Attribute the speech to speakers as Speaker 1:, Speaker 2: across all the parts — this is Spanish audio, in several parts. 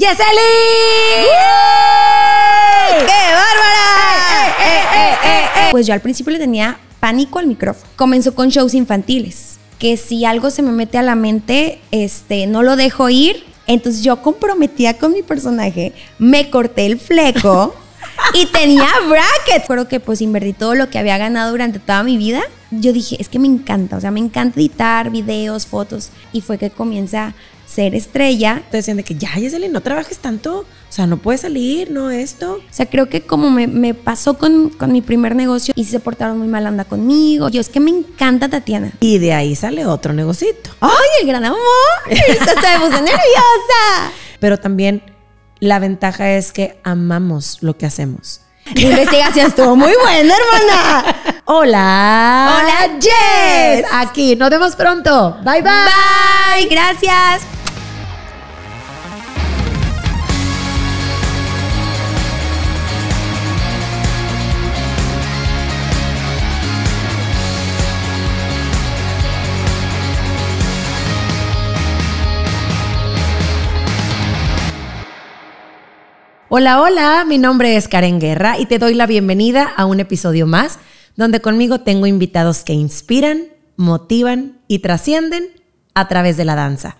Speaker 1: ¡Yeseli!
Speaker 2: ¡Qué bárbara!
Speaker 1: Eh, pues yo al principio le tenía pánico al micrófono. Comenzó con shows infantiles, que si algo se me mete a la mente, este, no lo dejo ir. Entonces yo comprometía con mi personaje, me corté el fleco y tenía brackets. Creo que pues invertí todo lo que había ganado durante toda mi vida. Yo dije, es que me encanta, o sea, me encanta editar videos, fotos. Y fue que comienza ser estrella.
Speaker 2: Te decían de que ya, Yeseli, no trabajes tanto. O sea, no puedes salir, no esto.
Speaker 1: O sea, creo que como me, me pasó con, con, mi primer negocio y se portaron muy mal anda conmigo. Yo es que me encanta Tatiana.
Speaker 2: Y de ahí sale otro negocito.
Speaker 1: ¡Ay, el gran amor! Hasta me puse nerviosa.
Speaker 2: Pero también la ventaja es que amamos lo que hacemos.
Speaker 1: La investigación estuvo muy buena, hermana.
Speaker 2: Hola.
Speaker 1: Hola, Jess.
Speaker 2: Aquí, nos vemos pronto. Bye, bye.
Speaker 1: Bye, gracias.
Speaker 2: Hola, hola, mi nombre es Karen Guerra y te doy la bienvenida a un episodio más donde conmigo tengo invitados que inspiran, motivan y trascienden a través de la danza.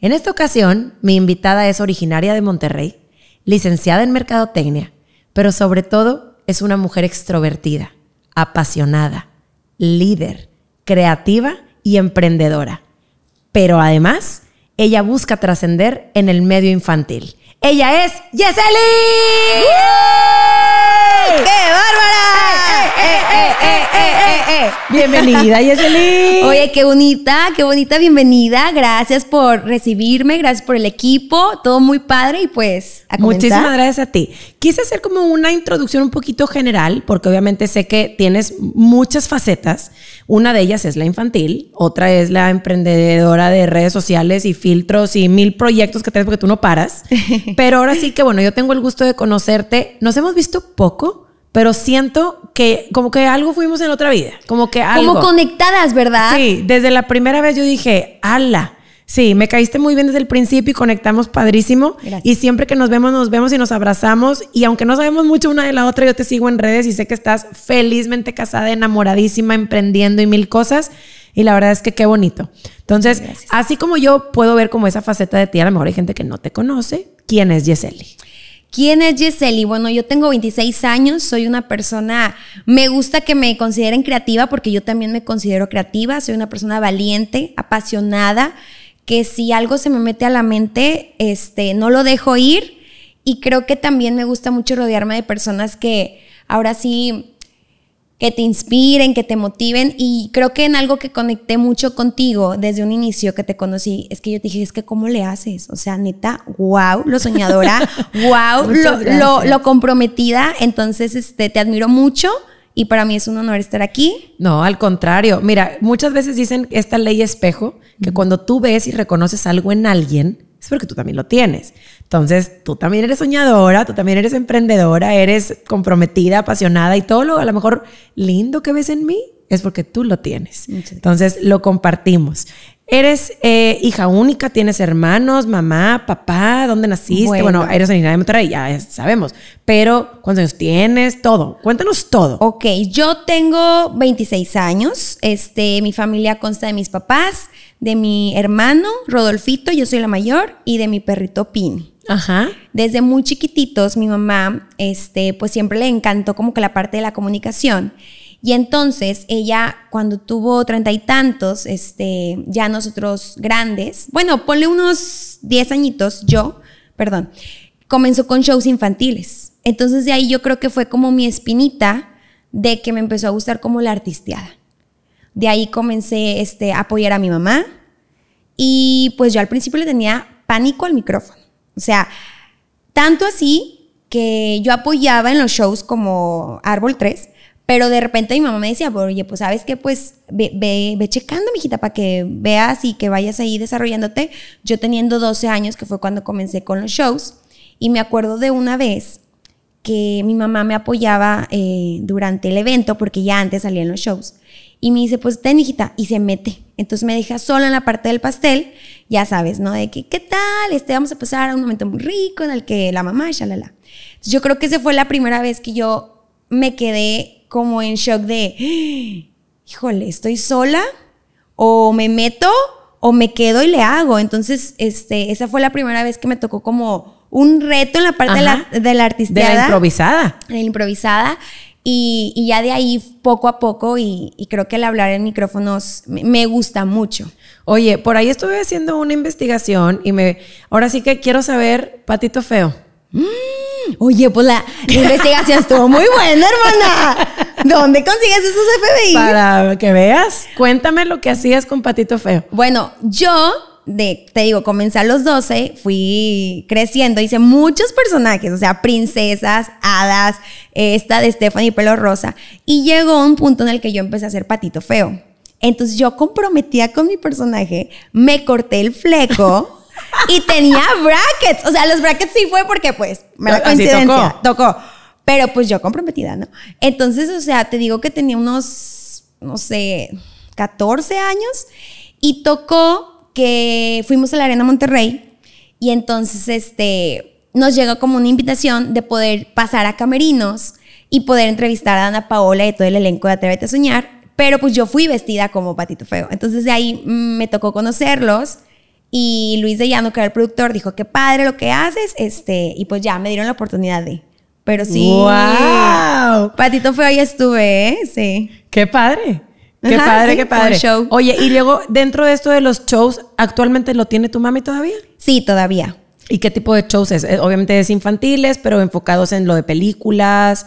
Speaker 2: En esta ocasión, mi invitada es originaria de Monterrey, licenciada en Mercadotecnia, pero sobre todo es una mujer extrovertida, apasionada, líder, creativa y emprendedora. Pero además, ella busca trascender en el medio infantil. Ella es Yeseli.
Speaker 1: ¡Qué bárbara!
Speaker 2: Eh, Bienvenida, Yeseli.
Speaker 1: Oye, qué bonita, qué bonita bienvenida. Gracias por recibirme, gracias por el equipo, todo muy padre y pues
Speaker 2: a Muchísimas gracias a ti. Quise hacer como una introducción un poquito general, porque obviamente sé que tienes muchas facetas. Una de ellas es la infantil, otra es la emprendedora de redes sociales y filtros y mil proyectos que tienes porque tú no paras. Pero ahora sí que, bueno, yo tengo el gusto de conocerte. Nos hemos visto poco, pero siento que como que algo fuimos en otra vida. Como que algo.
Speaker 1: Como conectadas, ¿verdad?
Speaker 2: Sí, desde la primera vez yo dije, ala. Sí, me caíste muy bien desde el principio y conectamos padrísimo.
Speaker 1: Gracias.
Speaker 2: Y siempre que nos vemos, nos vemos y nos abrazamos. Y aunque no sabemos mucho una de la otra, yo te sigo en redes y sé que estás felizmente casada, enamoradísima, emprendiendo y mil cosas. Y la verdad es que qué bonito. Entonces,
Speaker 1: Gracias.
Speaker 2: así como yo puedo ver como esa faceta de ti, a lo mejor hay gente que no te conoce. ¿Quién es Yeseli?
Speaker 1: ¿Quién es Yeseli? Bueno, yo tengo 26 años, soy una persona, me gusta que me consideren creativa porque yo también me considero creativa, soy una persona valiente, apasionada, que si algo se me mete a la mente, este, no lo dejo ir y creo que también me gusta mucho rodearme de personas que ahora sí que te inspiren, que te motiven y creo que en algo que conecté mucho contigo desde un inicio que te conocí, es que yo te dije, es que ¿cómo le haces? O sea, neta, wow, lo soñadora, wow, lo, lo comprometida, entonces este, te admiro mucho y para mí es un honor estar aquí.
Speaker 2: No, al contrario. Mira, muchas veces dicen esta ley espejo, que cuando tú ves y reconoces algo en alguien, es porque tú también lo tienes. Entonces, tú también eres soñadora, tú también eres emprendedora, eres comprometida, apasionada y todo lo a lo mejor lindo que ves en mí es porque tú lo tienes. Entonces, lo compartimos. Eres eh, hija única, tienes hermanos, mamá, papá, ¿dónde naciste? Bueno,
Speaker 1: Bueno.
Speaker 2: eres originaria de Monterrey, ya sabemos. Pero, ¿cuántos años tienes? Todo. Cuéntanos todo.
Speaker 1: Ok, yo tengo 26 años. Este, mi familia consta de mis papás, de mi hermano Rodolfito, yo soy la mayor, y de mi perrito Pini.
Speaker 2: Ajá.
Speaker 1: Desde muy chiquititos, mi mamá, este, pues siempre le encantó como que la parte de la comunicación. Y entonces ella, cuando tuvo treinta y tantos, este, ya nosotros grandes, bueno, ponle unos 10 añitos, yo, perdón, comenzó con shows infantiles. Entonces de ahí yo creo que fue como mi espinita de que me empezó a gustar como la artisteada. De ahí comencé este, a apoyar a mi mamá y pues yo al principio le tenía pánico al micrófono. O sea, tanto así que yo apoyaba en los shows como Árbol 3, pero de repente mi mamá me decía, oye, pues sabes que pues ve, ve, ve checando, mijita, para que veas y que vayas ahí desarrollándote. Yo teniendo 12 años, que fue cuando comencé con los shows, y me acuerdo de una vez que mi mamá me apoyaba eh, durante el evento, porque ya antes salía en los shows, Y me dice, pues ten, hijita, y se mete. Entonces me deja sola en la parte del pastel, ya sabes, ¿no? De que, ¿qué tal? Este, vamos a pasar a un momento muy rico en el que la mamá, shalala. Entonces yo creo que esa fue la primera vez que yo me quedé como en shock de, ¡Ah! híjole, estoy sola o me meto o me quedo y le hago. Entonces, este, esa fue la primera vez que me tocó como un reto en la parte de la, de la artisteada.
Speaker 2: De la improvisada.
Speaker 1: De la improvisada. Y, y ya de ahí poco a poco, y, y creo que el hablar en micrófonos me, gusta mucho.
Speaker 2: Oye, por ahí estuve haciendo una investigación y me. Ahora sí que quiero saber, Patito Feo.
Speaker 1: Mm, oye, pues la, la investigación estuvo muy buena, hermana. ¿Dónde consigues esos FBI?
Speaker 2: Para que veas. Cuéntame lo que hacías con Patito Feo.
Speaker 1: Bueno, yo de, te digo, comencé a los 12, fui creciendo, hice muchos personajes, o sea, princesas, hadas, esta de Stephanie Pelo Rosa, y llegó un punto en el que yo empecé a hacer patito feo. Entonces yo comprometía con mi personaje, me corté el fleco. y tenía brackets. O sea, los brackets sí fue porque, pues, me la coincidencia. Tocó. tocó. Pero pues yo comprometida, ¿no? Entonces, o sea, te digo que tenía unos, no sé, 14 años y tocó que fuimos a la Arena Monterrey y entonces este, nos llegó como una invitación de poder pasar a Camerinos y poder entrevistar a Ana Paola y todo el elenco de Atrévete a Soñar, pero pues yo fui vestida como Patito Feo. Entonces de ahí me tocó conocerlos y Luis de Llano, que era el productor, dijo, qué padre lo que haces, este, y pues ya me dieron la oportunidad de... Pero sí.
Speaker 2: ¡Wow!
Speaker 1: Patito Feo ya estuve, ¿eh? Sí.
Speaker 2: ¡Qué padre! Qué Ajá, padre, sí, qué padre.
Speaker 1: Show.
Speaker 2: Oye, y luego, dentro de esto de los shows, ¿actualmente lo tiene tu mami todavía?
Speaker 1: Sí, todavía.
Speaker 2: ¿Y qué tipo de shows es? Obviamente es infantiles, pero enfocados en lo de películas.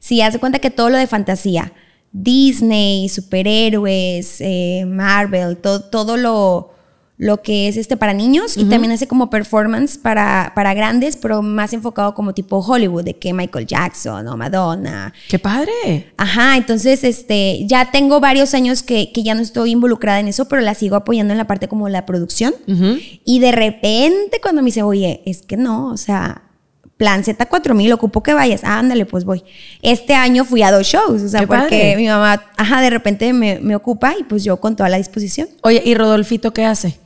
Speaker 1: Sí, hace cuenta que todo lo de fantasía. Disney, superhéroes, eh, Marvel, todo lo, lo que es este para niños uh -huh. y también hace como performance para, para grandes, pero más enfocado como tipo Hollywood, de que Michael Jackson o Madonna.
Speaker 2: ¡Qué padre!
Speaker 1: Ajá, entonces este, ya tengo varios años que, que ya no estoy involucrada en eso, pero la sigo apoyando en la parte como la producción. Uh -huh. Y de repente cuando me dice, oye, es que no, o sea, plan Z4000, ocupo que vayas. Ah, ándale, pues voy. Este año fui a dos shows, o sea,
Speaker 2: Qué
Speaker 1: porque
Speaker 2: padre.
Speaker 1: mi mamá, ajá, de repente me, me ocupa y pues yo con toda la disposición.
Speaker 2: Oye, ¿y Rodolfito qué hace?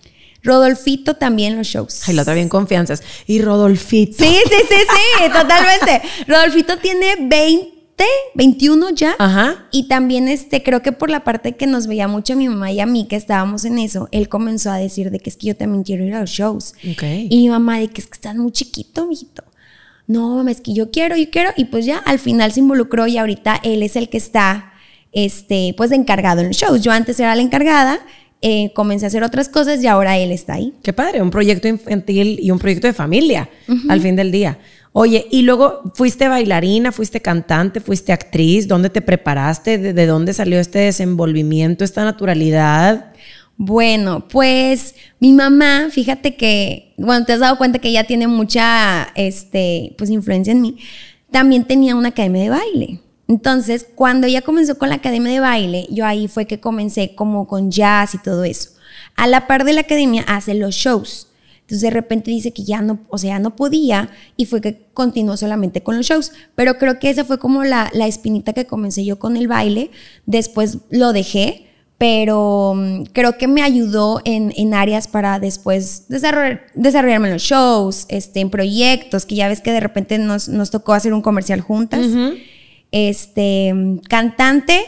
Speaker 1: Rodolfito también los shows.
Speaker 2: Ay, la otra bien confianzas. Y Rodolfito.
Speaker 1: Sí, sí, sí, sí, totalmente. Rodolfito tiene 20, 21 ya.
Speaker 2: Ajá.
Speaker 1: Y también este, creo que por la parte que nos veía mucho mi mamá y a mí que estábamos en eso, él comenzó a decir de que es que yo también quiero ir a los shows.
Speaker 2: Okay.
Speaker 1: Y mi mamá de que es que estás muy chiquito, mijito. No, mamá, es que yo quiero, yo quiero. Y pues ya al final se involucró y ahorita él es el que está, este, pues encargado en los shows. Yo antes era la encargada eh, comencé a hacer otras cosas y ahora él está ahí.
Speaker 2: Qué padre, un proyecto infantil y un proyecto de familia uh -huh. al fin del día. Oye, y luego fuiste bailarina, fuiste cantante, fuiste actriz, ¿dónde te preparaste? ¿De, de dónde salió este desenvolvimiento, esta naturalidad?
Speaker 1: Bueno, pues mi mamá, fíjate que, bueno, te has dado cuenta que ella tiene mucha, este, pues influencia en mí. También tenía una academia de baile. Entonces, cuando ella comenzó con la academia de baile, yo ahí fue que comencé como con jazz y todo eso. A la par de la academia hace los shows. Entonces de repente dice que ya no, o sea, no podía y fue que continuó solamente con los shows. Pero creo que esa fue como la, la espinita que comencé yo con el baile. Después lo dejé, pero um, creo que me ayudó en, en áreas para después desarrollar, desarrollarme en los shows, este, en proyectos, que ya ves que de repente nos, nos tocó hacer un comercial juntas. Uh este, cantante.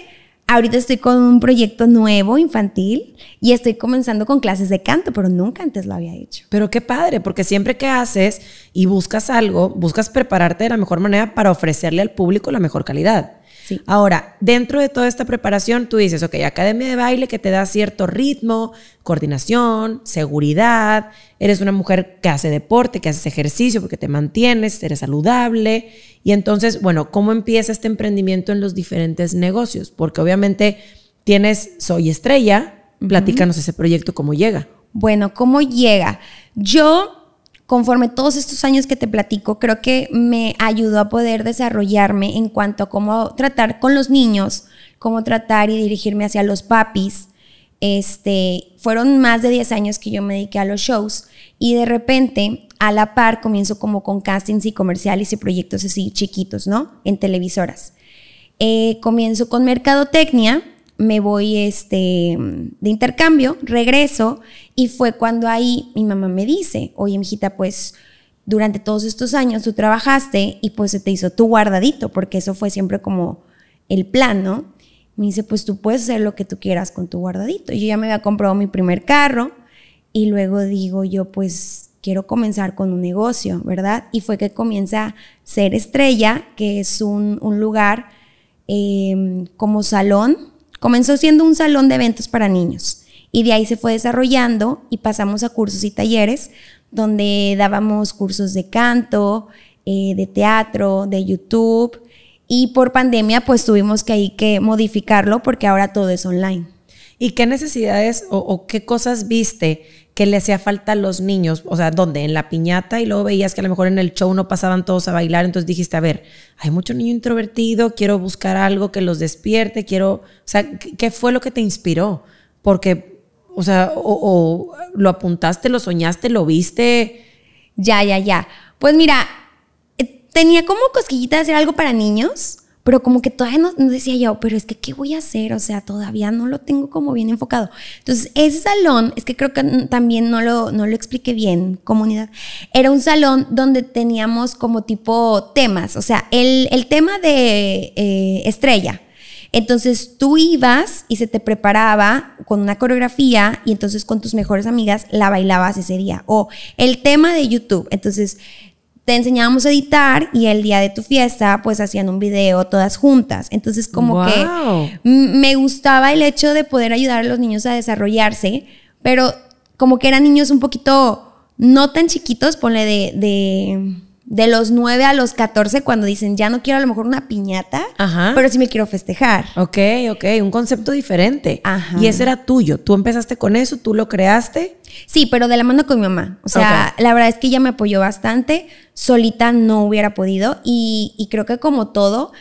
Speaker 1: Ahorita estoy con un proyecto nuevo, infantil, y estoy comenzando con clases de canto, pero nunca antes lo había hecho.
Speaker 2: Pero qué padre, porque siempre que haces y buscas algo, buscas prepararte de la mejor manera para ofrecerle al público la mejor calidad.
Speaker 1: Sí.
Speaker 2: Ahora, dentro de toda esta preparación, tú dices, ok, academia de baile que te da cierto ritmo, coordinación, seguridad, eres una mujer que hace deporte, que haces ejercicio porque te mantienes, eres saludable. Y entonces, bueno, ¿cómo empieza este emprendimiento en los diferentes negocios? Porque obviamente tienes Soy Estrella, platícanos uh -huh. ese proyecto, ¿cómo llega?
Speaker 1: Bueno, ¿cómo llega? Yo conforme todos estos años que te platico, creo que me ayudó a poder desarrollarme en cuanto a cómo tratar con los niños, cómo tratar y dirigirme hacia los papis. Este, fueron más de 10 años que yo me dediqué a los shows y de repente a la par comienzo como con castings y comerciales y proyectos así chiquitos, ¿no? En televisoras. Eh, comienzo con mercadotecnia me voy este, de intercambio, regreso y fue cuando ahí mi mamá me dice, oye, mijita, pues durante todos estos años tú trabajaste y pues se te hizo tu guardadito, porque eso fue siempre como el plan, ¿no? Me dice, pues tú puedes hacer lo que tú quieras con tu guardadito. Yo ya me había comprado mi primer carro y luego digo yo, pues quiero comenzar con un negocio, ¿verdad? Y fue que comienza Ser Estrella, que es un, lugar em, como salón. Comenzó siendo un salón de eventos para niños y de ahí se fue desarrollando y pasamos a cursos y talleres donde dábamos cursos de canto, eh, de teatro, de YouTube y por pandemia pues tuvimos que ahí que modificarlo porque ahora todo es online.
Speaker 2: ¿Y qué necesidades o qué cosas viste que le hacía falta a los niños, o sea, ¿dónde? En la piñata y luego veías que a lo mejor en el show no pasaban todos a bailar, entonces dijiste, a ver, hay mucho niño introvertido, quiero buscar algo que los despierte, quiero, o sea, ¿qué fue lo que te inspiró? Porque, o sea, o, o lo apuntaste, lo soñaste, lo viste.
Speaker 1: Ya, ya, ya. Pues mira, eh, tenía como cosquillita de hacer algo para niños pero como que todavía no, decía yo, pero es que, ¿qué voy a hacer? O sea, todavía no lo tengo como bien enfocado. Entonces, ese salón, es que creo que también no lo, no lo expliqué bien, comunidad, era un salón donde teníamos como tipo temas, o sea, el, el tema de eh, estrella. Entonces tú ibas y se te preparaba con una coreografía y entonces con tus mejores amigas la bailabas ese día. O el tema de YouTube. Entonces te enseñábamos a editar y el día de tu fiesta pues hacían un video todas juntas. Entonces como que me gustaba el hecho de poder ayudar a los niños a desarrollarse, pero como que eran niños un poquito no tan chiquitos, ponle de, de, de los 9 a los 14 cuando dicen ya no quiero a lo mejor una piñata, pero sí me quiero festejar.
Speaker 2: Ok, ok, un concepto diferente. Y ese era tuyo, tú empezaste con eso, tú lo creaste.
Speaker 1: Sí, pero de la mano con mi mamá. O sea, la verdad es que ella me apoyó bastante. Solita no hubiera podido. Y, creo que como todo,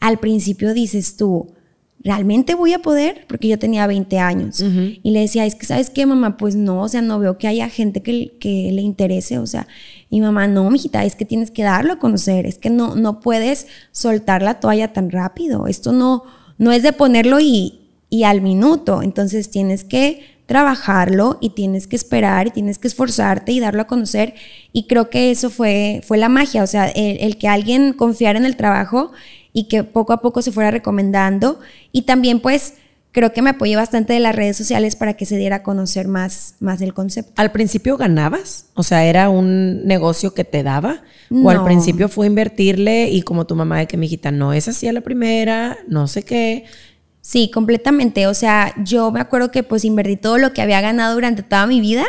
Speaker 1: al principio dices tú, ¿realmente voy a poder? Porque yo tenía 20 años. Y le decía, es que, ¿sabes qué, mamá? Pues no, o sea, no veo que haya gente que, que le interese. O sea, mi mamá, no, mijita, es que tienes que darlo a conocer. Es que no, no puedes soltar la toalla tan rápido. Esto no, no es de ponerlo y, y al minuto. Entonces tienes que trabajarlo y tienes que esperar y tienes que esforzarte y darlo a conocer. Y creo que eso fue, fue la magia, o sea, el, que alguien confiara en el trabajo y que poco a poco se fuera recomendando. Y también pues creo que me apoyé bastante de las redes sociales para que se diera a conocer más, más del concepto.
Speaker 2: ¿Al principio ganabas? O sea, ¿era un negocio que te daba? ¿O al principio fue invertirle y como tu mamá de que mi hijita no es así a la primera, no sé qué?
Speaker 1: Sí, completamente. O sea, yo me acuerdo que pues invertí todo lo que había ganado durante toda mi vida.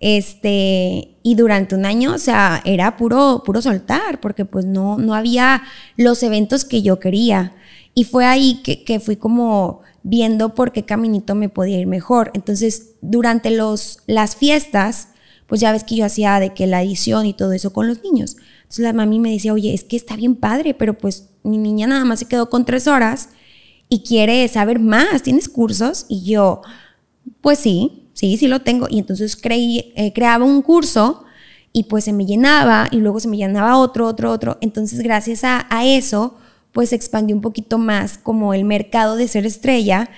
Speaker 1: Este, y durante un año, o sea, era puro, puro soltar, porque pues no, no había los eventos que yo quería. Y fue ahí que, que fui como viendo por qué caminito me podía ir mejor. Entonces, durante los, las fiestas, pues ya ves que yo hacía de que la edición y todo eso con los niños. Entonces la mami me decía, oye, es que está bien padre, pero pues mi niña nada más se quedó con tres horas y quiere saber más, ¿tienes cursos? Y yo, pues sí, sí, sí lo tengo. Y entonces creí, eh, creaba un curso y pues se me llenaba y luego se me llenaba otro, otro, otro. Entonces gracias a, eso, pues expandió un poquito más como el mercado de ser estrella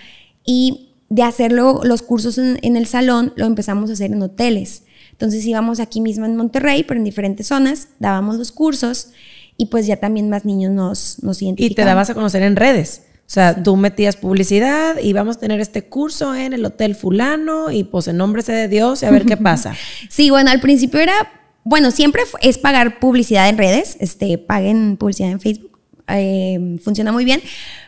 Speaker 1: y de hacerlo los cursos en, en el salón, lo empezamos a hacer en hoteles. Entonces íbamos aquí mismo en Monterrey, pero en diferentes zonas, dábamos los cursos y pues ya también más niños nos, nos identificaban.
Speaker 2: Y te dabas a conocer en redes. O sea, tú metías publicidad y vamos a tener este curso en el Hotel Fulano y pues en nombre de Dios y a ver qué pasa.
Speaker 1: sí, bueno, al principio era, bueno, siempre es pagar publicidad en redes, este, paguen publicidad en Facebook, eh, funciona muy bien,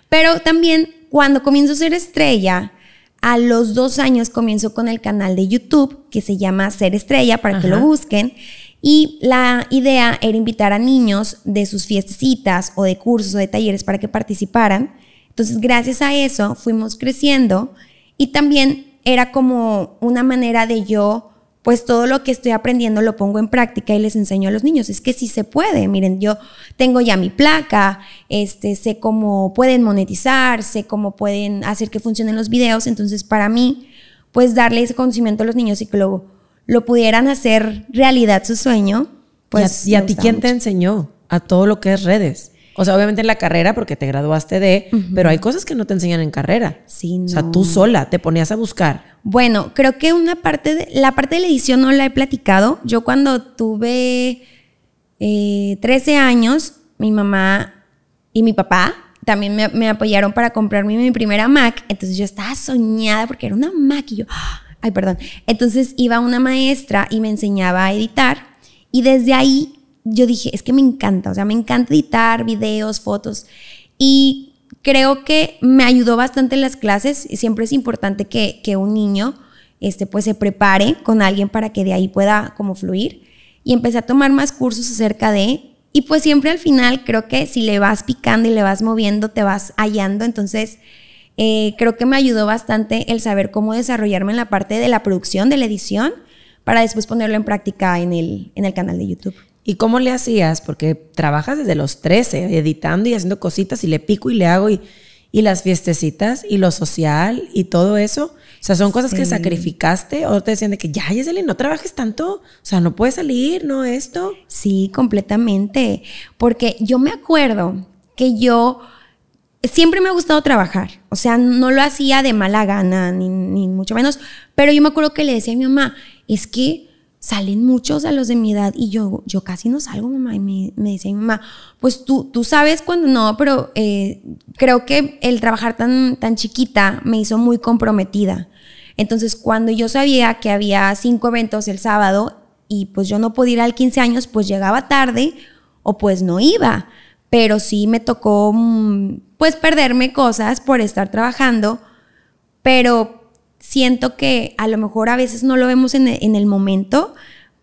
Speaker 1: pero también cuando comienzo a ser estrella, a los dos años comienzo con el canal de YouTube que se llama Ser Estrella para que lo busquen. Y la idea era invitar a niños de sus fiestecitas o de cursos o de talleres para que participaran. Entonces, gracias a eso fuimos creciendo y también era como una manera de yo, pues todo lo que estoy aprendiendo lo pongo en práctica y les enseño a los niños. Es que sí se puede. Miren, yo tengo ya mi placa, este, sé cómo pueden monetizar, sé cómo pueden hacer que funcionen los videos. Entonces, para mí, pues darle ese conocimiento a los niños y que lo, lo pudieran hacer realidad su sueño. Pues,
Speaker 2: ¿Y a, ti quién te enseñó a todo lo que es redes? O sea, obviamente en la carrera, porque te graduaste de, pero hay cosas que no te enseñan en carrera.
Speaker 1: Sí, no.
Speaker 2: O sea, tú sola te ponías a buscar.
Speaker 1: Bueno, creo que una parte de, la parte de la edición no la he platicado. Yo cuando tuve eh, 13 años, mi mamá y mi papá también me, me, apoyaron para comprarme mi primera Mac. Entonces yo estaba soñada porque era una Mac y yo, ay, perdón. Entonces iba una maestra y me enseñaba a editar. Y desde ahí yo dije, es que me encanta, o sea, me encanta editar videos, fotos. Y creo que me ayudó bastante en las clases. Siempre es importante que, que un niño este, pues, se prepare con alguien para que de ahí pueda como fluir. Y empecé a tomar más cursos acerca de... Y pues siempre al final creo que si le vas picando y le vas moviendo, te vas hallando. Entonces, eh, creo que me ayudó bastante el saber cómo desarrollarme en la parte de la producción, de la edición, para después ponerlo en práctica en el, en el canal de YouTube.
Speaker 2: ¿Y cómo le hacías? Porque trabajas desde los 13, editando y haciendo cositas y le pico y le hago y, y las fiestecitas y lo social y todo eso. O sea, son cosas sí. que sacrificaste o te decían de que ya, Yeselin, no trabajes tanto. O sea, no puedes salir, no esto.
Speaker 1: Sí, completamente. Porque yo me acuerdo que yo siempre me ha gustado trabajar. O sea, no lo hacía de mala gana, ni, ni mucho menos. Pero yo me acuerdo que le decía a mi mamá, es que salen muchos a los de mi edad y yo, yo casi no salgo, mamá. Y me, me decía mi mamá, pues tú, tú sabes cuando no, pero eh, creo que el trabajar tan, tan chiquita me hizo muy comprometida. Entonces, cuando yo sabía que había cinco eventos el sábado y pues yo no podía ir al 15 años, pues llegaba tarde o pues no iba. Pero sí me tocó pues perderme cosas por estar trabajando, pero siento que a lo mejor a veces no lo vemos en en el, momento,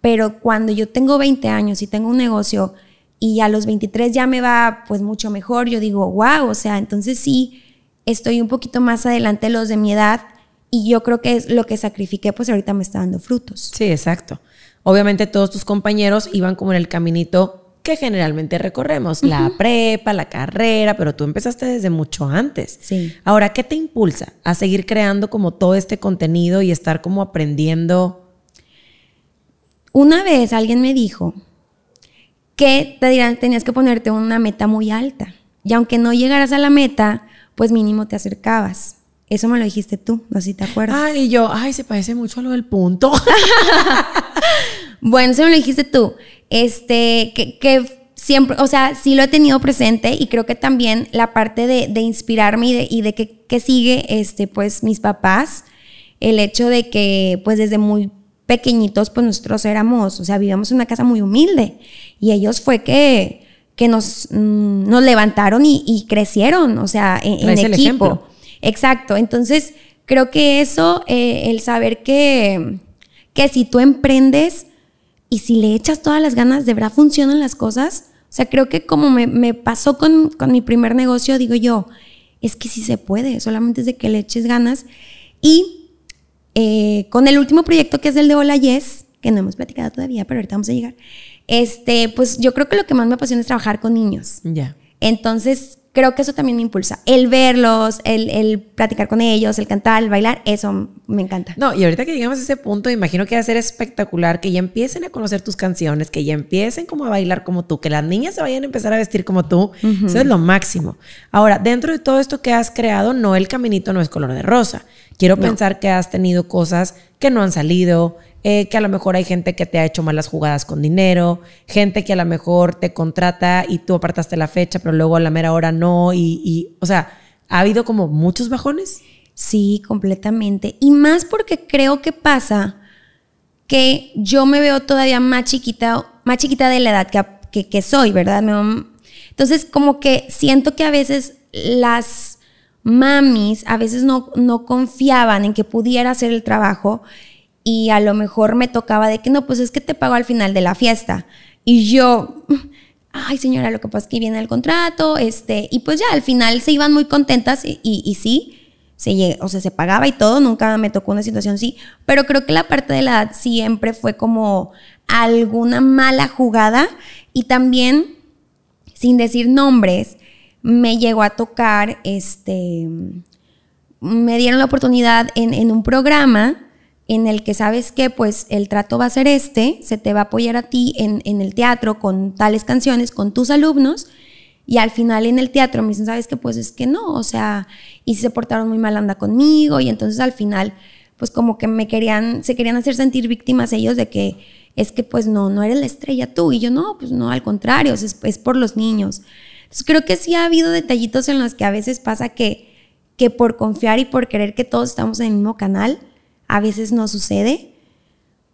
Speaker 1: pero cuando yo tengo 20 años y tengo un negocio y a los 23 ya me va pues mucho mejor, yo digo, wow, o sea, entonces sí, estoy un poquito más adelante de los de mi edad y yo creo que es lo que sacrifiqué, pues ahorita me está dando frutos.
Speaker 2: Sí, exacto. Obviamente todos tus compañeros iban como en el caminito que generalmente recorremos, uh -huh. la prepa, la carrera, pero tú empezaste desde mucho antes.
Speaker 1: Sí.
Speaker 2: Ahora, ¿qué te impulsa a seguir creando como todo este contenido y estar como aprendiendo?
Speaker 1: Una vez alguien me dijo que te dirán, tenías que ponerte una meta muy alta. Y aunque no llegaras a la meta, pues mínimo te acercabas. Eso me lo dijiste tú, no sé si te acuerdas.
Speaker 2: Ay, y yo, ay, se parece mucho a lo del punto.
Speaker 1: bueno, eso me lo dijiste tú. Este, que, que, siempre, o sea, sí lo he tenido presente y creo que también la parte de, de inspirarme y de, y de que, que, sigue, este, pues, mis papás, el hecho de que, pues, desde muy pequeñitos, pues, nosotros éramos, o sea, vivíamos en una casa muy humilde y ellos fue que, que nos, mmm, nos levantaron y, y, crecieron, o sea, en, en equipo. Exacto, entonces creo que eso, eh, el saber que, que si tú emprendes y si le echas todas las ganas, de verdad funcionan las cosas. O sea, creo que como me, me pasó con, con, mi primer negocio, digo yo, es que sí se puede, solamente es de que le eches ganas. Y eh, con el último proyecto que es el de Hola Yes, que no hemos platicado todavía, pero ahorita vamos a llegar, este, pues yo creo que lo que más me apasiona es trabajar con niños.
Speaker 2: Ya. Yeah.
Speaker 1: Entonces, creo que eso también me impulsa. El verlos, el, el, platicar con ellos, el cantar, el bailar, eso me encanta.
Speaker 2: No, y ahorita que llegamos a ese punto, imagino que va a ser espectacular que ya empiecen a conocer tus canciones, que ya empiecen como a bailar como tú, que las niñas se vayan a empezar a vestir como tú. Uh -huh. Eso es lo máximo. Ahora, dentro de todo esto que has creado, no el caminito no es color de rosa. Quiero no. pensar que has tenido cosas que no han salido, eh, que a lo mejor hay gente que te ha hecho malas jugadas con dinero, gente que a lo mejor te contrata y tú apartaste la fecha, pero luego a la mera hora no, y, o sea, ¿ha habido como muchos bajones?
Speaker 1: Sí, completamente. Y más porque creo que pasa que yo me veo todavía más chiquita, más chiquita de la edad que, que, que soy, ¿verdad? Entonces, como que siento que a veces las mamis a veces no, no confiaban en que pudiera hacer el trabajo y a lo mejor me tocaba de que no, pues es que te pago al final de la fiesta. Y yo, ay señora, lo que pasa es que viene el contrato, este, y pues ya al final se iban muy contentas y, sí, se, o sea, se pagaba y todo, nunca me tocó una situación así, pero creo que la parte de la edad siempre fue como alguna mala jugada y también, sin decir nombres, me llegó a tocar, este, me dieron la oportunidad en un programa en el que sabes que pues el trato va a ser este, se te va a apoyar a ti en, el teatro con tales canciones, con tus alumnos, Y al final en el teatro me dicen, ¿sabes qué? Pues es que no, o sea, y se portaron muy mal anda conmigo y entonces al final pues como que me querían, se querían hacer sentir víctimas ellos de que es que pues no, no eres la estrella tú y yo no, pues no, al contrario, es, es por los niños. Entonces creo que sí ha habido detallitos en los que a veces pasa que, que por confiar y por querer que todos estamos en el mismo canal, a veces no sucede,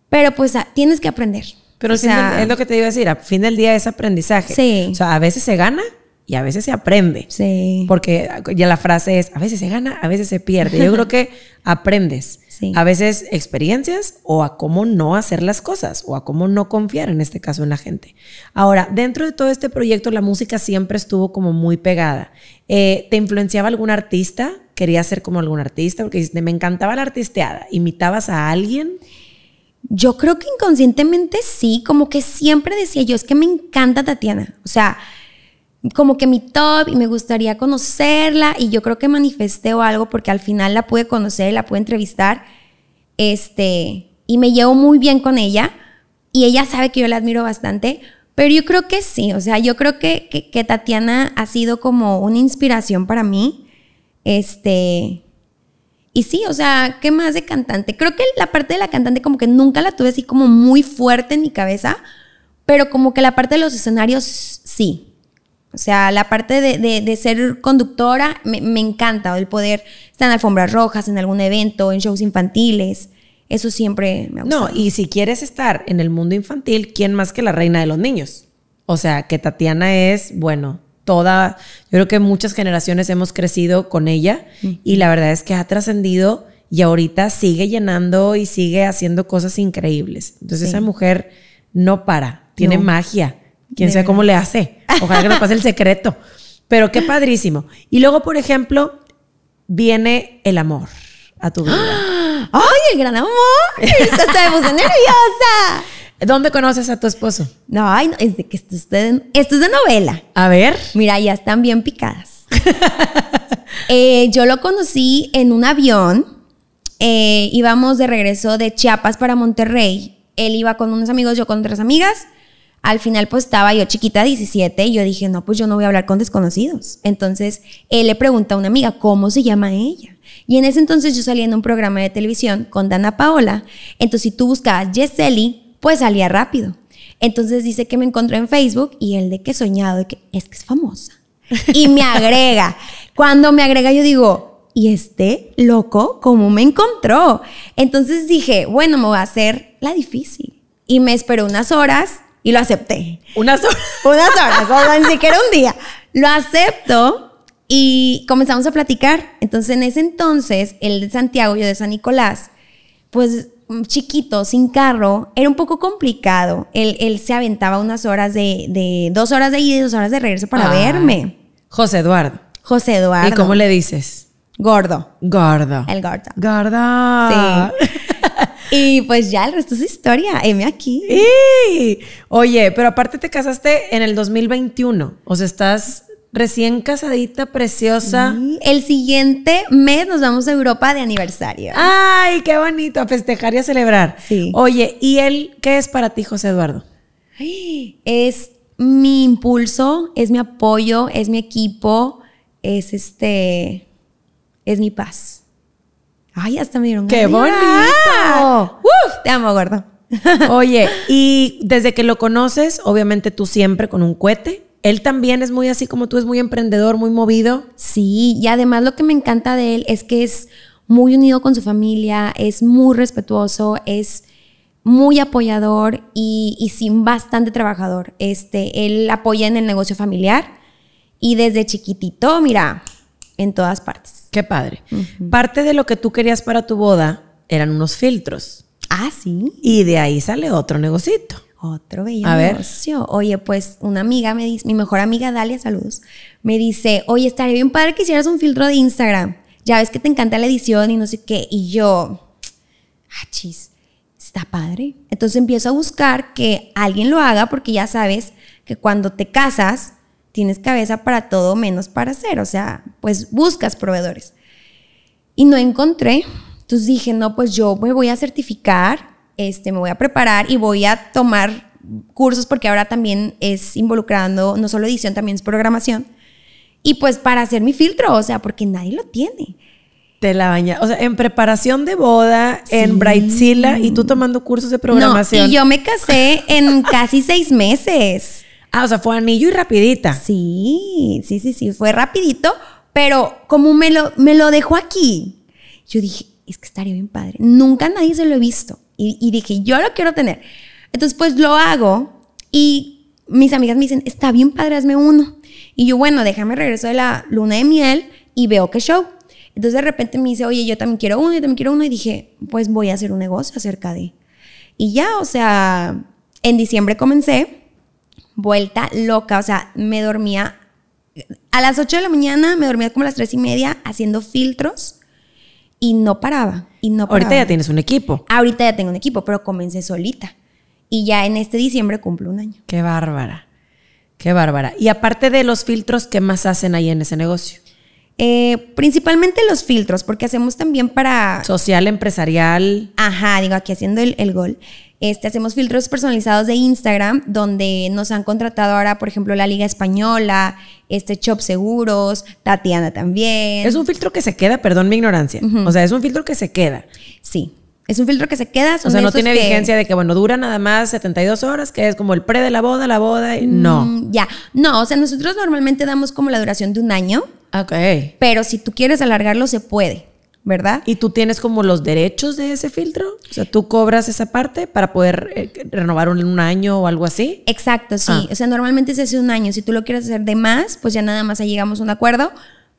Speaker 1: pero pues tienes que aprender.
Speaker 2: Pero es lo que te iba a decir, a fin del día es aprendizaje. Sí. O sea, a veces se gana y a veces se aprende. Sí. Porque ya la frase es, a veces se gana, a veces se pierde. Yo creo que aprendes. Sí. A veces experiencias o a cómo no hacer las cosas o a cómo no confiar en este caso en la gente. Ahora, dentro de todo este proyecto la música siempre estuvo como muy pegada. Eh, ¿Te influenciaba algún artista? ¿Querías ser como algún artista? Porque me encantaba la artisteada. ¿Imitabas a alguien?
Speaker 1: Yo creo que inconscientemente sí, como que siempre decía yo, es que me encanta Tatiana. O sea, como que mi top y me gustaría conocerla y yo creo que manifesté o algo porque al final la pude conocer, la pude entrevistar, este, y me llevo muy bien con ella y ella sabe que yo la admiro bastante, pero yo creo que sí, o sea, yo creo que, que, Tatiana ha sido como una inspiración para mí, este, y sí, o sea, ¿qué más de cantante? Creo que la parte de la cantante como que nunca la tuve así como muy fuerte en mi cabeza, pero como que la parte de los escenarios sí. O sea, la parte de, ser conductora me, encanta, el poder estar en alfombras rojas, en algún evento, en shows infantiles. Eso siempre me ha
Speaker 2: gustado. No, y si quieres estar en el mundo infantil, ¿quién más que la reina de los niños? O sea, que Tatiana es, bueno, toda, yo creo que muchas generaciones hemos crecido con ella y la verdad es que ha trascendido y ahorita sigue llenando y sigue haciendo cosas increíbles. Entonces esa mujer no para, tiene magia Quién sabe cómo le hace. Ojalá que nos pase el secreto. Pero qué padrísimo. Y luego, por ejemplo, viene el amor a tu vida.
Speaker 1: ¡Ay, el gran amor! Me puse nerviosa.
Speaker 2: ¿Dónde conoces a tu esposo?
Speaker 1: No, ay, es de que esto es de, esto es de novela.
Speaker 2: A ver.
Speaker 1: Mira, ya están bien picadas. Eh, yo lo conocí en un avión. Eh, íbamos de regreso de Chiapas para Monterrey. Él iba con unos amigos, yo con otras amigas. Al final, pues estaba yo chiquita, 17, y yo dije, no, pues yo no voy a hablar con desconocidos. Entonces, él le pregunta a una amiga, ¿cómo se llama ella? Y en ese entonces yo salía en un programa de televisión con Dana Paola. Entonces, si tú buscabas Yeseli, pues salía rápido. Entonces dice que me encontró en Facebook y él de que soñado, de que es que es famosa. Y me agrega. Cuando me agrega, yo digo, ¿y este loco cómo me encontró? Entonces dije, bueno, me voy a hacer la difícil. Y me esperó unas horas y lo acepté.
Speaker 2: Unas horas.
Speaker 1: Unas horas, o sea, ni siquiera un día. Lo acepto y comenzamos a platicar. Entonces, en ese entonces, el de Santiago, yo de San Nicolás, pues chiquito, sin carro, era un poco complicado. Él, él se aventaba unas horas de, de, dos horas de ida y dos horas de regreso para ah. verme.
Speaker 2: José Eduardo.
Speaker 1: José Eduardo.
Speaker 2: ¿Y cómo le dices?
Speaker 1: Gordo.
Speaker 2: Gordo.
Speaker 1: El gordo.
Speaker 2: Gordo.
Speaker 1: Sí. Y pues ya el resto es historia. M aquí.
Speaker 2: Oye, pero aparte te casaste en el 2021. O sea, estás recién casadita, preciosa.
Speaker 1: El siguiente mes nos vamos a Europa de aniversario.
Speaker 2: Ay, qué bonito, a festejar y a celebrar. Sí. Oye, ¿y él qué es para ti, José Eduardo?
Speaker 1: Es mi impulso, es mi apoyo, es mi equipo, es este, es mi paz. Ay, hasta me dieron
Speaker 2: ¡Qué bonito!
Speaker 1: ¡Uf! Te amo, gordo.
Speaker 2: Oye, y desde que lo conoces, obviamente tú siempre con un cohete. Él también es muy así como tú, es muy emprendedor, muy movido.
Speaker 1: Sí, y además lo que me encanta de él es que es muy unido con su familia, es muy respetuoso, es muy apoyador y, y sin bastante trabajador. Este, él apoya en el negocio familiar y desde chiquitito, mira, en todas partes.
Speaker 2: Qué padre. Parte de lo que tú querías para tu boda eran unos filtros.
Speaker 1: Ah, sí.
Speaker 2: Y de ahí sale otro negocito.
Speaker 1: Otro bello A negocio. Oye, pues una amiga me dice, mi mejor amiga Dalia, saludos, me dice, oye, estaría bien padre que hicieras un filtro de Instagram. Ya ves que te encanta la edición y no sé qué. Y yo, ah, chis, está padre. Entonces empiezo a buscar que alguien lo haga porque ya sabes que cuando te casas, tienes cabeza para todo menos para hacer, o sea, pues buscas proveedores. Y no encontré, entonces dije, no, pues yo me voy a certificar, este, me voy a preparar y voy a tomar cursos porque ahora también es involucrando no solo edición, también es programación. Y pues para hacer mi filtro, o sea, porque nadie lo tiene.
Speaker 2: Te la baña. O sea, en preparación de boda, en Brightzilla y tú tomando cursos de programación.
Speaker 1: No, y yo me casé en casi seis meses.
Speaker 2: Ah, o sea, fue anillo y rapidita.
Speaker 1: Sí, sí, sí, sí, fue rapidito, pero como me lo, me lo dejó aquí, yo dije, es que estaría bien padre. Nunca nadie se lo he visto. Y, y dije, yo lo quiero tener. Entonces, pues lo hago y mis amigas me dicen, está bien padre, hazme uno. Y yo, bueno, déjame regreso de la luna de miel y veo qué show. Entonces de repente me dice, oye, yo también quiero uno, yo también quiero uno. Y dije, pues voy a hacer un negocio acerca de. Y ya, o sea, en diciembre comencé, vuelta loca, o sea, me dormía a las 8 de la mañana, me dormía como a las 3 y media haciendo filtros y no paraba. Y no paraba.
Speaker 2: Ahorita ya tienes un equipo.
Speaker 1: Ahorita ya tengo un equipo, pero comencé solita. Y ya en este diciembre cumplo un año.
Speaker 2: Qué bárbara. Qué bárbara. Y aparte de los filtros, ¿qué más hacen ahí en ese negocio?
Speaker 1: Eh, principalmente los filtros, porque hacemos también para...
Speaker 2: Social, empresarial.
Speaker 1: Ajá, digo, aquí haciendo el, el gol. Este, hacemos filtros personalizados de Instagram, donde nos han contratado ahora, por ejemplo, la Liga Española, este Shop Seguros, Tatiana también.
Speaker 2: Es un filtro que se queda, perdón mi ignorancia. O sea, es un filtro que se queda.
Speaker 1: Sí. Es un filtro que se queda.
Speaker 2: o sea, no tiene vigencia de que, bueno, dura nada más 72 horas, que es como el pre de la boda, la boda. Y... No.
Speaker 1: Mm, ya. No, o sea, nosotros normalmente damos como la duración de un año.
Speaker 2: Ok.
Speaker 1: Pero si tú quieres alargarlo, se puede. ¿Verdad?
Speaker 2: ¿Y tú tienes como los derechos de ese filtro? O sea, tú cobras esa parte para poder eh, renovar en un año o algo así.
Speaker 1: Exacto, sí. Ah. O sea, normalmente se hace un año. Si tú lo quieres hacer de más, pues ya nada más ahí llegamos a un acuerdo.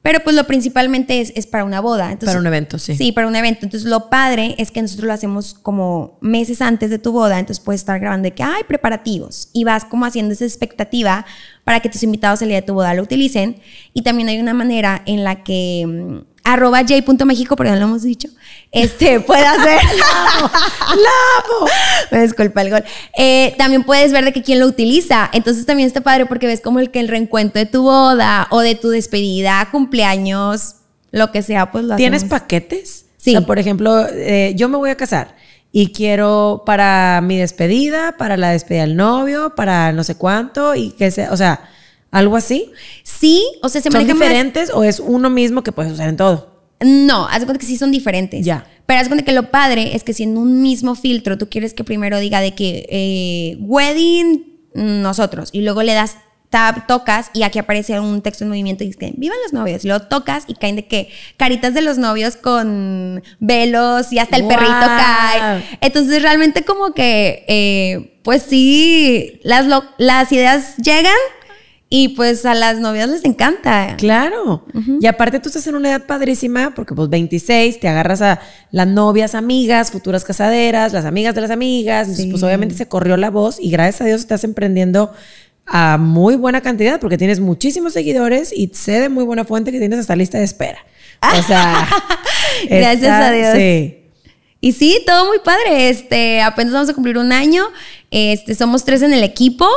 Speaker 1: Pero pues lo principalmente es, es para una boda. Entonces,
Speaker 2: para un evento, sí.
Speaker 1: Sí, para un evento. Entonces lo padre es que nosotros lo hacemos como meses antes de tu boda. Entonces puedes estar grabando de que hay preparativos y vas como haciendo esa expectativa para que tus invitados el día de tu boda lo utilicen. Y también hay una manera en la que mm, arroba j.mexico, pero ya lo hemos dicho, este, puede hacer...
Speaker 2: ¡Lavo!
Speaker 1: Me disculpa el gol. Eh, también puedes ver de que quién lo utiliza. Entonces también está padre porque ves como el que el reencuentro de tu boda o de tu despedida, cumpleaños, lo que sea, pues lo
Speaker 2: ¿Tienes paquetes?
Speaker 1: Sí.
Speaker 2: O sea, por ejemplo, eh, yo me voy a casar y quiero para mi despedida, para la despedida del novio, para no sé cuánto y que sea, o sea ¿Algo así?
Speaker 1: Sí, o sea, se
Speaker 2: ¿Son diferentes o es uno mismo que puedes usar en todo?
Speaker 1: No, haz de cuenta que sí son diferentes.
Speaker 2: Ya.
Speaker 1: Pero haz de cuenta que lo padre es que si en un mismo filtro tú quieres que primero diga de que eh, wedding nosotros y luego le das tab, tocas y aquí aparece un texto en movimiento y dice que vivan los novios. Y luego tocas y caen de que caritas de los novios con velos y hasta el perrito cae. Entonces realmente como que, eh, pues sí, las, las ideas llegan y pues a las novias les encanta.
Speaker 2: Claro. Y aparte tú estás en una edad padrísima porque pues 26, te agarras a las novias, amigas, futuras casaderas, las amigas de las amigas. Entonces pues obviamente se corrió la voz y gracias a Dios estás emprendiendo a muy buena cantidad porque tienes muchísimos seguidores y sé de muy buena fuente que tienes hasta lista de espera. O sea,
Speaker 1: gracias a Dios. Sí. Y sí, todo muy padre. Este, apenas vamos a cumplir un año. Este, somos tres en el equipo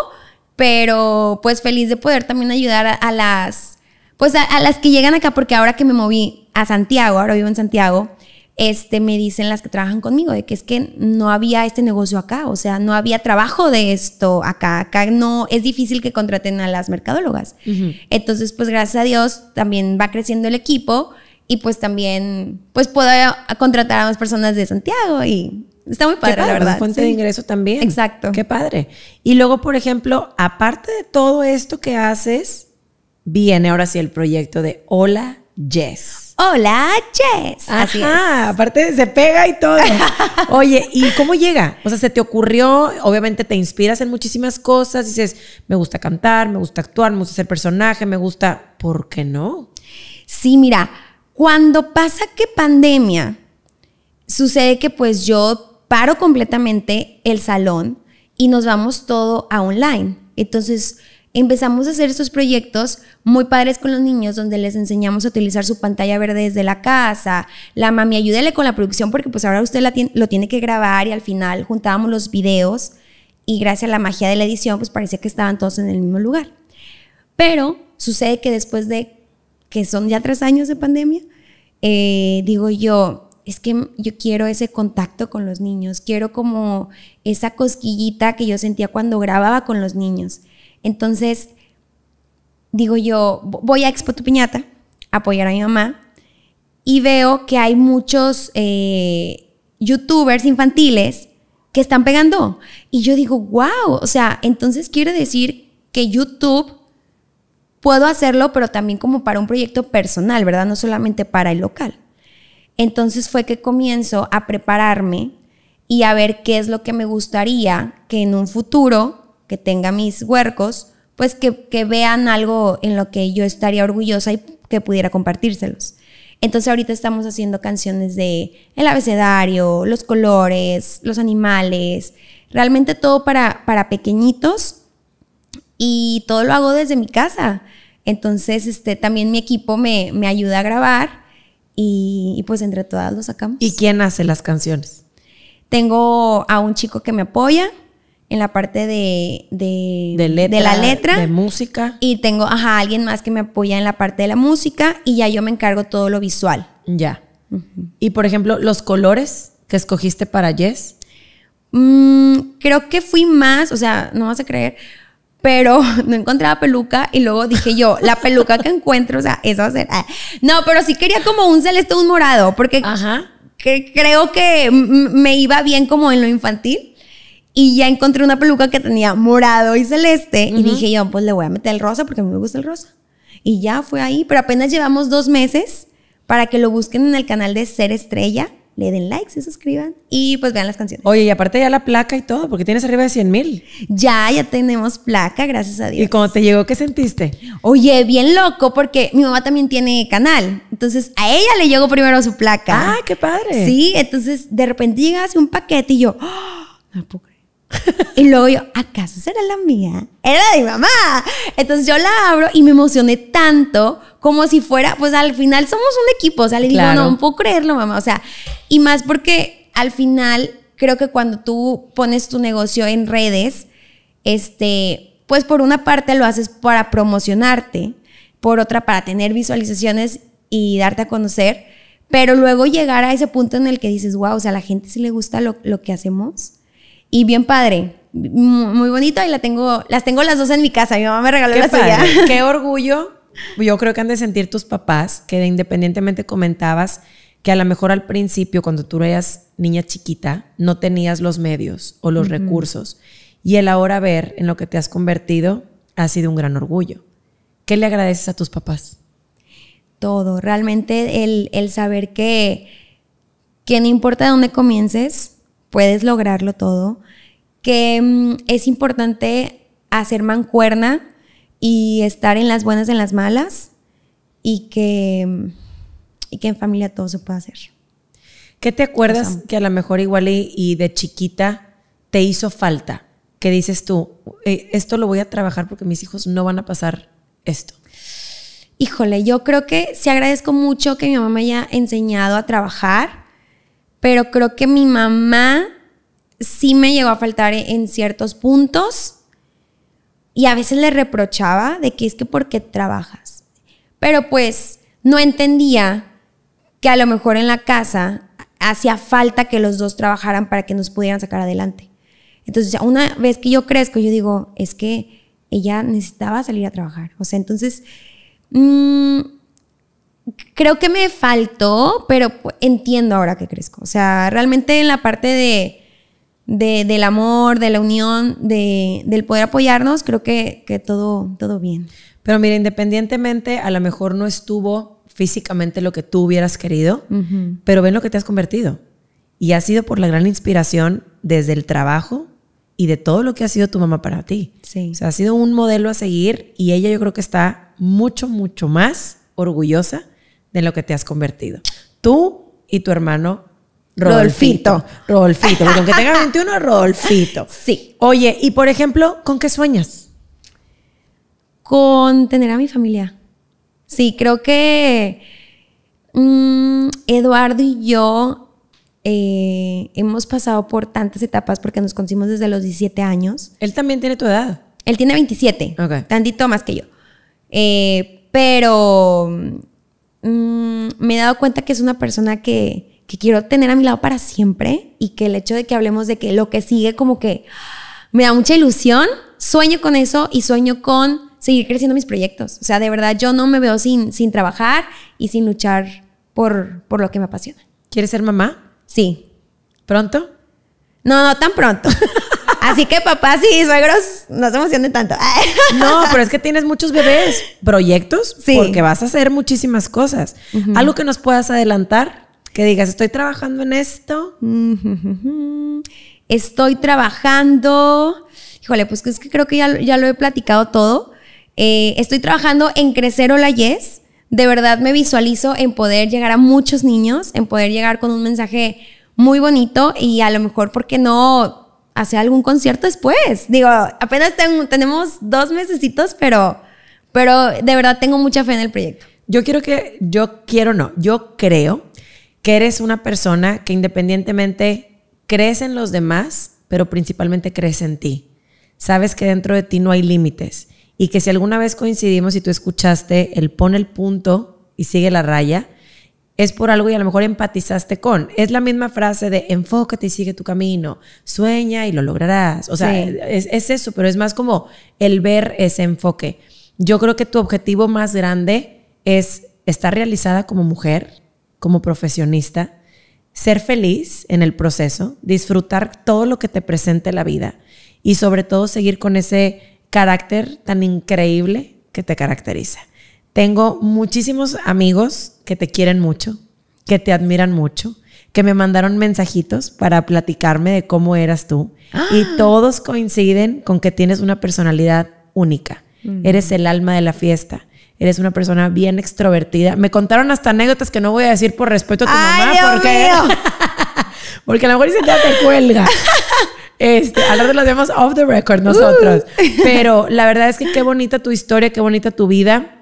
Speaker 1: pero pues feliz de poder también ayudar a, las, pues a, las que llegan acá, porque ahora que me moví a Santiago, ahora vivo en Santiago, este, me dicen las que trabajan conmigo, de que es que no había este negocio acá, o sea, no había trabajo de esto acá, acá no, es difícil que contraten a las mercadólogas. Entonces, pues gracias a Dios también va creciendo el equipo y pues también, pues puedo contratar a más personas de Santiago y Está muy padre, la verdad.
Speaker 2: fuente de ingreso también.
Speaker 1: Exacto.
Speaker 2: Qué padre. Y luego, por ejemplo, aparte de todo esto que haces, viene ahora sí el proyecto de Hola Jess.
Speaker 1: Hola Jess.
Speaker 2: Así Ajá, aparte se pega y todo. Oye, ¿y cómo llega? O sea, se te ocurrió, obviamente te inspiras en muchísimas cosas, dices, me gusta cantar, me gusta actuar, me gusta ser personaje, me gusta, ¿por qué no?
Speaker 1: Sí, mira, cuando pasa que pandemia, sucede que pues yo paro completamente el salón y nos vamos todo a online. Entonces empezamos a hacer estos proyectos muy padres con los niños donde les enseñamos a utilizar su pantalla verde desde la casa. La mami, ayúdele con la producción porque pues ahora usted lo tiene que grabar y al final juntábamos los videos y gracias a la magia de la edición pues parecía que estaban todos en el mismo lugar. Pero sucede que después de que son ya tres años de pandemia, eh, digo yo, es que yo quiero ese contacto con los niños, quiero como esa cosquillita que yo sentía cuando grababa con los niños. Entonces, digo yo, voy a Expo Tu Piñata, apoyar a mi mamá, y veo que hay muchos eh, youtubers infantiles que están pegando. Y yo digo, wow, o sea, entonces quiere decir que YouTube puedo hacerlo, pero también como para un proyecto personal, ¿verdad? No solamente para el local. Entonces fue que comienzo a prepararme y a ver qué es lo que me gustaría que en un futuro, que tenga mis huercos, pues que, que vean algo en lo que yo estaría orgullosa y que pudiera compartírselos. Entonces ahorita estamos haciendo canciones de el abecedario, los colores, los animales, realmente todo para, para pequeñitos y todo lo hago desde mi casa. Entonces, este, también mi equipo me, me ayuda a grabar y, pues entre todas lo sacamos.
Speaker 2: ¿Y quién hace las canciones?
Speaker 1: Tengo a un chico que me apoya en la parte de, de,
Speaker 2: de,
Speaker 1: la letra.
Speaker 2: De música.
Speaker 1: Y tengo a alguien más que me apoya en la parte de la música y ya yo me encargo todo lo visual.
Speaker 2: Ya. Y por ejemplo, los colores que escogiste para Jess.
Speaker 1: Mm, creo que fui más, o sea, no vas a creer, pero no encontraba peluca y luego dije yo, la peluca que encuentro, o sea, eso va a ser... Ah. No, pero sí quería como un celeste, un morado, porque creo que me iba bien como en lo infantil. Y ya encontré una peluca que tenía morado y celeste y dije yo, pues le voy a meter el rosa porque a mí me gusta el rosa. Y ya fue ahí, pero apenas llevamos dos meses para que lo busquen en el canal de Ser Estrella le den like, se suscriban y pues vean las canciones.
Speaker 2: Oye, y aparte ya la placa y todo, porque tienes arriba de 100 mil.
Speaker 1: Ya, ya tenemos placa, gracias a Dios.
Speaker 2: ¿Y cómo te llegó, qué sentiste?
Speaker 1: Oye, bien loco, porque mi mamá también tiene canal. Entonces, a ella le llegó primero su placa.
Speaker 2: ¡Ah, qué padre!
Speaker 1: Sí, entonces de repente llega así un paquete y yo, ¡Oh! y luego yo, ¿acaso será la mía? Era de mi mamá. Entonces yo la abro y me emocioné tanto como si fuera, pues al final somos un equipo. O sea, le digo, no, no puedo creerlo, mamá. O sea, y más porque al final creo que cuando tú pones tu negocio en redes, este, pues por una parte lo haces para promocionarte, por otra para tener visualizaciones y darte a conocer, pero luego llegar a ese punto en el que dices, wow, o sea, a la gente sí le gusta lo, lo que hacemos. Y bien padre, muy bonito y la tengo, las tengo las dos en mi casa. Mi mamá me regaló la suya.
Speaker 2: Qué orgullo. Yo creo que han de sentir tus papás que independientemente comentabas que a lo mejor al principio, cuando tú eras niña chiquita, no tenías los medios o los recursos. Y el ahora ver en lo que te has convertido ha sido un gran orgullo. ¿Qué le agradeces a tus papás?
Speaker 1: Todo. Realmente el, el saber que, que no importa de dónde comiences, puedes lograrlo todo. Que mm, es importante hacer mancuerna y estar en las buenas y en las malas. Y que mm, y que en familia todo se puede hacer.
Speaker 2: ¿Qué te acuerdas que a lo mejor igual y, de chiquita te hizo falta? Que dices tú, eh, esto lo voy a trabajar porque mis hijos no van a pasar esto.
Speaker 1: Híjole, yo creo que sí agradezco mucho que mi mamá me haya enseñado a trabajar, pero creo que mi mamá sí me llegó a faltar en ciertos puntos y a veces le reprochaba de que es que por qué trabajas. Pero pues no entendía que a lo mejor en la casa hacía falta que los dos trabajaran para que nos pudieran sacar adelante. Entonces, una vez que yo crezco, yo digo, es que ella necesitaba salir a trabajar. O sea, entonces, mm, creo que me faltó, pero entiendo ahora que crezco. O sea, realmente en la parte de, del amor, de la unión, de, del poder apoyarnos, creo que, que todo, todo bien.
Speaker 2: Pero mira, independientemente, a lo mejor no estuvo físicamente lo que tú hubieras querido, pero ven lo que te has convertido. Y ha sido por la gran inspiración desde el trabajo y de todo lo que ha sido tu mamá para ti.
Speaker 1: Sí.
Speaker 2: O sea, ha sido un modelo a seguir y ella yo creo que está mucho, mucho más orgullosa de lo que te has convertido. Tú y tu hermano Rodolfito. Rodolfito, porque aunque tenga 21, Rodolfito.
Speaker 1: Sí.
Speaker 2: Oye, y por ejemplo, ¿con qué sueñas?
Speaker 1: Con tener a mi familia. Sí, creo que mm, Eduardo y yo eh, hemos pasado por tantas etapas porque nos conocimos desde los 17 años.
Speaker 2: Él también tiene tu edad.
Speaker 1: Él tiene 27, tantito más que yo. Eh, pero mm, me he dado cuenta que es una persona que, que quiero tener a mi lado para siempre y que el hecho de que hablemos de que lo que sigue como que me da mucha ilusión, sueño con eso y sueño con seguir creciendo mis proyectos. O sea, de verdad yo no me veo sin, sin trabajar y sin luchar por, por lo que me apasiona.
Speaker 2: ¿Quieres ser mamá?
Speaker 1: Sí.
Speaker 2: ¿Pronto?
Speaker 1: No, no tan pronto. Así que papás y suegros no se emocionen tanto.
Speaker 2: No, pero es que tienes muchos bebés, proyectos,
Speaker 1: Sí.
Speaker 2: porque vas a hacer muchísimas cosas. Algo que nos puedas adelantar, que digas, estoy trabajando en esto.
Speaker 1: Estoy trabajando. Híjole, pues es que creo que ya, ya lo he platicado todo. Eh, estoy trabajando en crecer Hola Yes. De verdad me visualizo en poder llegar a muchos niños, en poder llegar con un mensaje muy bonito y a lo mejor, ¿por qué no hacer algún concierto después? Digo, apenas ten- tenemos dos mesecitos, pero, pero de verdad tengo mucha fe en el proyecto.
Speaker 2: Yo quiero que, yo quiero no, yo creo que eres una persona que independientemente crees en los demás, pero principalmente crees en ti. Sabes que dentro de ti no hay límites y que si alguna vez coincidimos y tú escuchaste el pon el punto y sigue la raya, es por algo y a lo mejor empatizaste con. Es la misma frase de enfócate y sigue tu camino, sueña y lo lograrás. O sea,
Speaker 1: Sí.
Speaker 2: es, es eso, pero es más como el ver ese enfoque. Yo creo que tu objetivo más grande es estar realizada como mujer, como profesionista, ser feliz en el proceso, disfrutar todo lo que te presente la vida y sobre todo seguir con ese carácter tan increíble que te caracteriza. Tengo muchísimos amigos que te quieren mucho, que te admiran mucho, que me mandaron mensajitos para platicarme de cómo eras tú y todos coinciden con que tienes una personalidad única. Eres el alma de la fiesta. Eres una persona bien extrovertida. Me contaron hasta anécdotas que no voy a decir por respeto a tu
Speaker 1: ¡Ay,
Speaker 2: mamá
Speaker 1: Dios
Speaker 2: porque
Speaker 1: mío!
Speaker 2: porque a lo mejor se te cuelga. Este, a lo lo vemos off the record nosotros. Pero la verdad es que qué bonita tu historia, qué bonita tu vida.